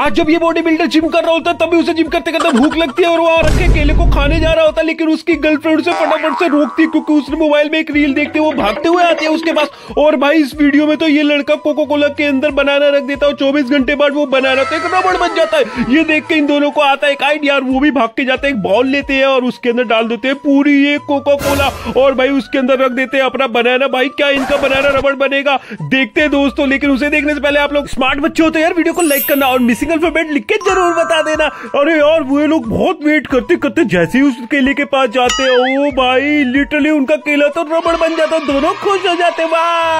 आज जब ये बॉडी बिल्डर जिम कर रहा होता है, तभी उसे जिम करते करते भूख लगती है और वो रखे, केले को खाने जा रहा होता है, लेकिन उसकी गर्लफ्रेंड से फटाफट से रोकती है, क्योंकि उसने मोबाइल में एक रील देखते वो भागते हुए आती है उसके पास। और भाई, इस वीडियो में तो ये लड़का कोको कोला के अंदर बनाना रख देता है चौबीस घंटे बाद वो बनाना तो एक रबड़ बन जाता है। ये देख के इन दोनों को आता है एक आइडिया वो भी भाग के जाते हैं, एक बॉल लेते हैं और उसके अंदर डाल देते हैं पूरी ये कोको कोला और भाई, उसके अंदर रख देते हैं अपना बनाना भाई, क्या इनका बनाना रबड़ बनेगा? देखते हैं दोस्तों, लेकिन उसे देखने से पहले आप लोग स्मार्ट बच्चे होते हैं यार वीडियो को लाइक करना। और मिसिंग अल्फ़ाबेट लिख के ज़रूर बता देना। अरे यार, वो लोग बहुत वेट करते करते जैसे ही उस केले के पास जाते हैं, ओ भाई लिटरली उनका केला तो रबड़ बन जाता, दोनों खुश हो जाते, वाह!